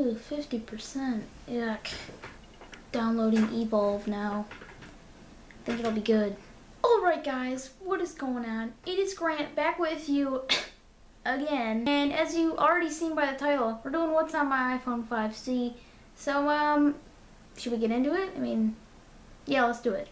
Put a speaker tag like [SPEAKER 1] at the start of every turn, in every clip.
[SPEAKER 1] Ooh, 50%. Yuck. Downloading Evolve now. I think it'll be good. Alright guys, what is going on? It is Grant back with you again. And as you already seen by the title, we're doing what's on my iPhone 5C. So, um, should we get into it? I mean, yeah, let's do it.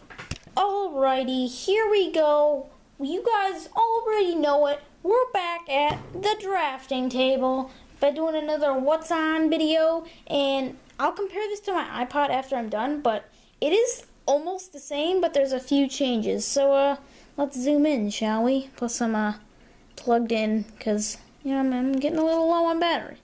[SPEAKER 1] Alrighty, here we go. You guys already know it. We're back at the drafting table by doing another what's on video and I'll compare this to my iPod after I'm done, but it is almost the same, but there's a few changes. So, uh, let's zoom in, shall we? Plus, I'm, uh, plugged in, because, you know, I'm, I'm, getting a little low on battery.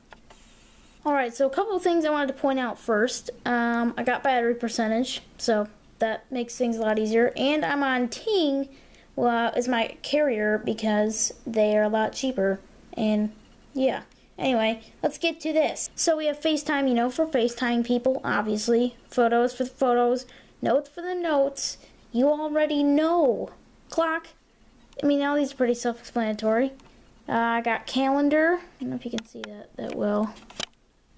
[SPEAKER 1] Alright, so a couple of things I wanted to point out first. Um, I got battery percentage, so that makes things a lot easier. And I'm on Ting, well, as my carrier, because they are a lot cheaper. And, yeah. Anyway, let's get to this. So we have FaceTime, you know, for FaceTime people, obviously. Photos for the photos, notes for the notes. You already know. Clock. I mean, all these are pretty self-explanatory. Uh, I got calendar. I don't know if you can see that that well.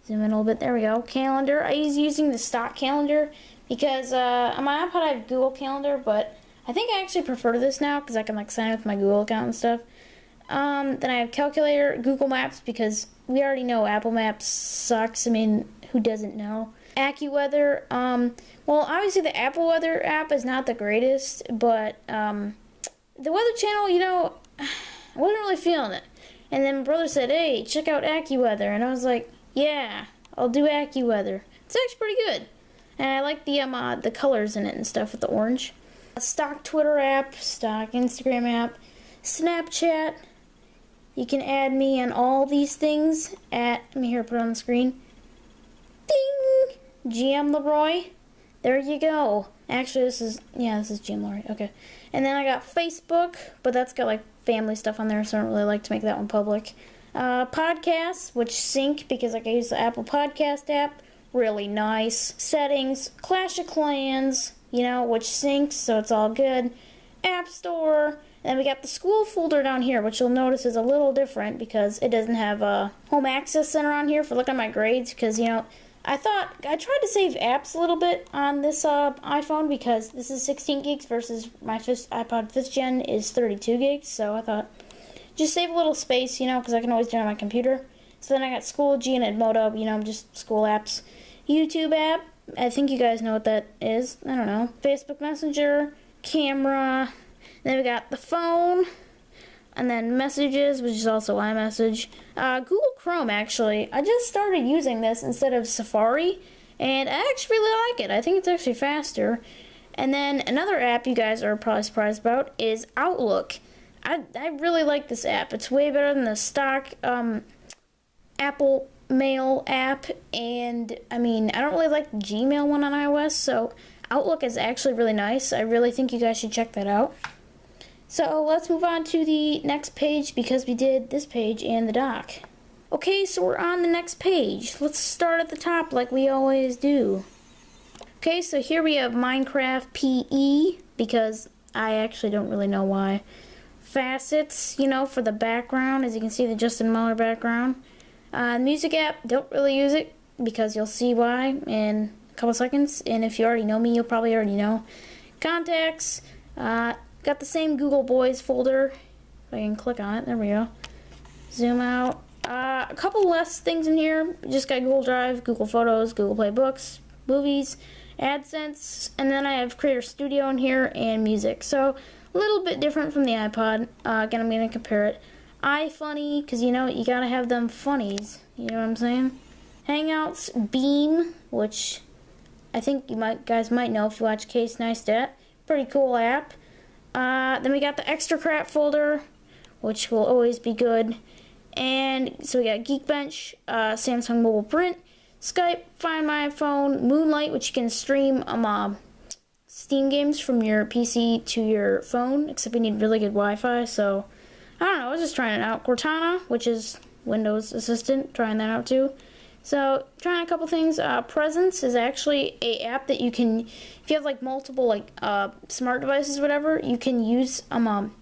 [SPEAKER 1] Zoom in a little bit. There we go. Calendar. I use using the stock calendar because uh, on my iPod I have Google Calendar, but I think I actually prefer this now because I can like sign with my Google account and stuff. Um, then I have calculator, Google Maps, because we already know Apple Maps sucks. I mean, who doesn't know? AccuWeather, um, well, obviously the Apple Weather app is not the greatest, but, um, the Weather Channel, you know, I wasn't really feeling it. And then my brother said, hey, check out AccuWeather. And I was like, yeah, I'll do AccuWeather. It's actually pretty good. And I like the, um, uh, the colors in it and stuff with the orange. A stock Twitter app, stock Instagram app, Snapchat, you can add me on all these things at, let me here, put on the screen. Ding! GM LaRoy. There you go. Actually, this is, yeah, this is GM LaRoy. Okay. And then I got Facebook, but that's got like family stuff on there, so I don't really like to make that one public. Uh, podcasts, which sync because like I use the Apple Podcast app. Really nice. Settings, Clash of Clans, you know, which syncs, so it's all good. App Store, and then we got the school folder down here, which you'll notice is a little different because it doesn't have a home access center on here for looking at my grades. Because, you know, I thought, I tried to save apps a little bit on this uh, iPhone because this is 16 gigs versus my fifth, iPod 5th gen is 32 gigs. So I thought, just save a little space, you know, because I can always do it on my computer. So then I got Schoology and Edmodo, you know, just school apps. YouTube app, I think you guys know what that is. I don't know. Facebook Messenger, camera, then we got the phone, and then messages, which is also iMessage. Uh, Google Chrome, actually. I just started using this instead of Safari, and I actually really like it. I think it's actually faster. And then another app you guys are probably surprised about is Outlook. I, I really like this app. It's way better than the stock um, Apple Mail app, and I mean, I don't really like Gmail one on iOS, so Outlook is actually really nice. I really think you guys should check that out. So let's move on to the next page because we did this page and the doc. Okay, so we're on the next page. Let's start at the top like we always do. Okay, so here we have Minecraft PE because I actually don't really know why. Facets, you know, for the background, as you can see the Justin Maller background. Uh, music app, don't really use it because you'll see why in a couple seconds. And if you already know me, you'll probably already know. Contacts, uh, Got the same Google Boys folder. I can click on it, there we go. Zoom out. Uh, a couple less things in here. Just got Google Drive, Google Photos, Google Play Books, Movies, AdSense, and then I have Creator Studio in here and Music. So a little bit different from the iPod. Uh, again, I'm going to compare it. iFunny, because you know, you got to have them funnies. You know what I'm saying? Hangouts, Beme, which I think you might guys might know if you watch Casey Neistat. Pretty cool app. Uh, then we got the extra crap folder, which will always be good. And so we got Geekbench, uh, Samsung Mobile Print, Skype, Find My Phone, Moonlight, which you can stream um, uh, Steam games from your PC to your phone, except you need really good Wi-Fi. So I don't know. I was just trying it out. Cortana, which is Windows Assistant, trying that out too. So trying a couple things. Uh, Presence is actually a app that you can, if you have like multiple like uh, smart devices, whatever, you can use um, um,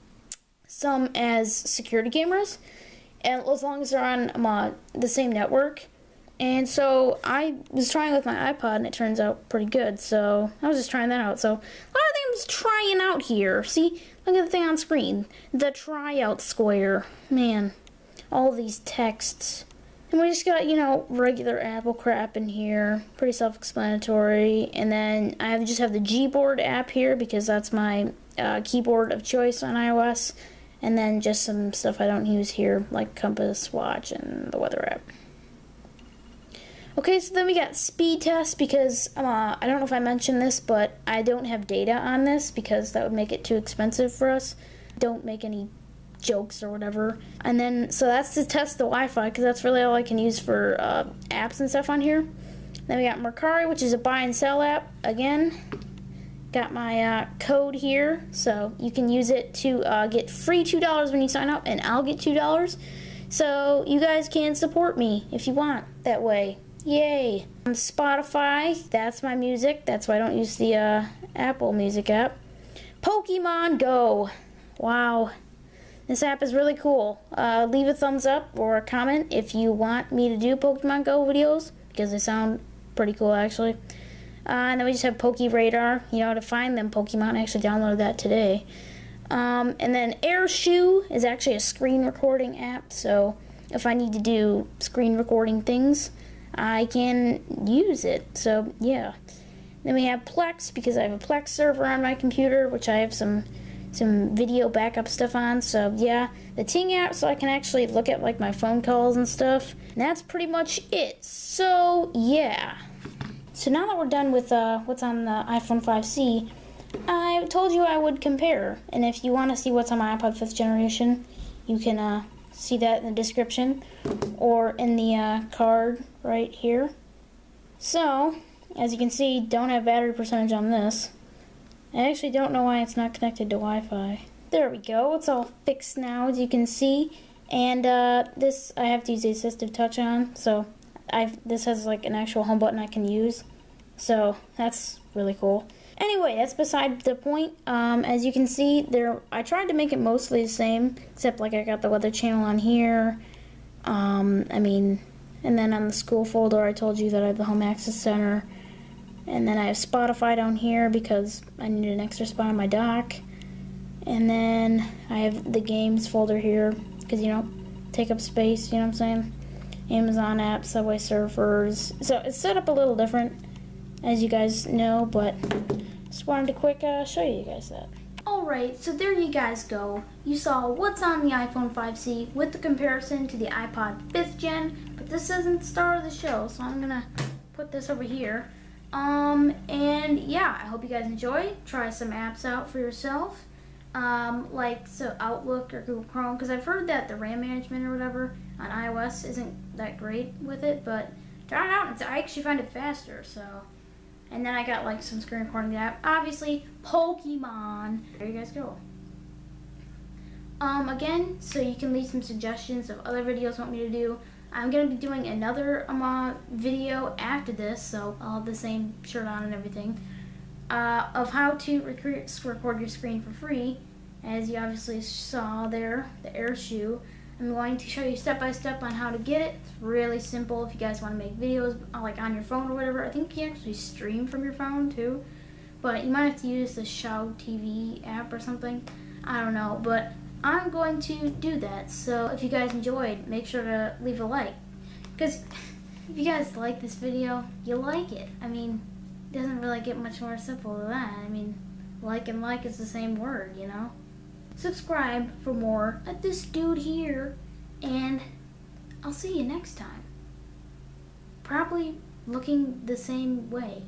[SPEAKER 1] some as security cameras, and as long as they're on um, uh, the same network. And so I was trying with my iPod and it turns out pretty good. So I was just trying that out. So a lot of things trying out here. See, look at the thing on screen. The tryout square. Man, all these texts. And we just got, you know, regular Apple crap in here. Pretty self-explanatory. And then I just have the Gboard app here because that's my uh, keyboard of choice on iOS. And then just some stuff I don't use here, like Compass, Watch, and the weather app. Okay, so then we got speed test because uh, I don't know if I mentioned this, but I don't have data on this because that would make it too expensive for us. Don't make any jokes or whatever. And then, so that's to test the Wi-Fi because that's really all I can use for uh, apps and stuff on here. Then we got Mercari, which is a buy and sell app. Again, got my uh, code here, so you can use it to uh, get free $2 when you sign up, and I'll get $2. So you guys can support me if you want that way. Yay. On Spotify, that's my music. That's why I don't use the uh, Apple Music app. Pokemon Go. Wow. This app is really cool. Uh, leave a thumbs up or a comment if you want me to do Pokemon Go videos because they sound pretty cool actually. Uh, and then we just have Poke Radar, you know, how to find them Pokemon. I actually downloaded that today. Um, and then AirShou is actually a screen recording app, so if I need to do screen recording things, I can use it. So yeah. Then we have Plex because I have a Plex server on my computer, which I have some some video backup stuff on. So yeah, the Ting app, so I can actually look at like my phone calls and stuff. And that's pretty much it. So yeah. So now that we're done with uh, what's on the iPhone 5C, I told you I would compare. And if you want to see what's on my iPod 5th generation, you can uh, see that in the description or in the uh, card right here. So, as you can see, don't have battery percentage on this. I actually don't know why it's not connected to Wi-Fi. There we go. It's all fixed now, as you can see. And uh, this, I have to use the assistive touch on, so I've, this has like an actual home button I can use. So that's really cool. Anyway, that's beside the point. Um, as you can see, there I tried to make it mostly the same, except like I got the weather channel on here. Um, I mean, and then on the school folder, I told you that I have the home access center. And then I have Spotify down here because I need an extra spot on my dock. And then I have the games folder here because, you know, take up space, you know what I'm saying? Amazon apps, Subway Surfers. So it's set up a little different, as you guys know, but just wanted to quick uh, show you guys that. Alright, so there you guys go. You saw what's on the iPhone 5C with the comparison to the iPod 5th gen, but this isn't the star of the show, so I'm gonna put this over here. Um, and yeah, I hope you guys enjoy. Try some apps out for yourself. Um, like so Outlook or Google Chrome, because I've heard that the RAM management or whatever on iOS isn't that great with it, but try it out. I actually find it faster, so. And then I got like some screen recording app. Obviously, Pokemon. There you guys go. Um, again, so you can leave some suggestions of other videos want me to do. I'm going to be doing another um, uh, video after this, so I'll have the same shirt on and everything, uh, of how to record, your screen for free. As you obviously saw there, the AirShou. I'm going to show you step by step on how to get it. It's really simple if you guys want to make videos uh, like on your phone or whatever. I think you can actually stream from your phone too. But you might have to use the Shout TV app or something. I don't know. But I'm going to do that. So if you guys enjoyed, make sure to leave a like. Because if you guys like this video, you like it. I mean, it doesn't really get much more simple than that. I mean, like and like is the same word, you know? Subscribe for more at this dude here. And I'll see you next time. Probably looking the same way.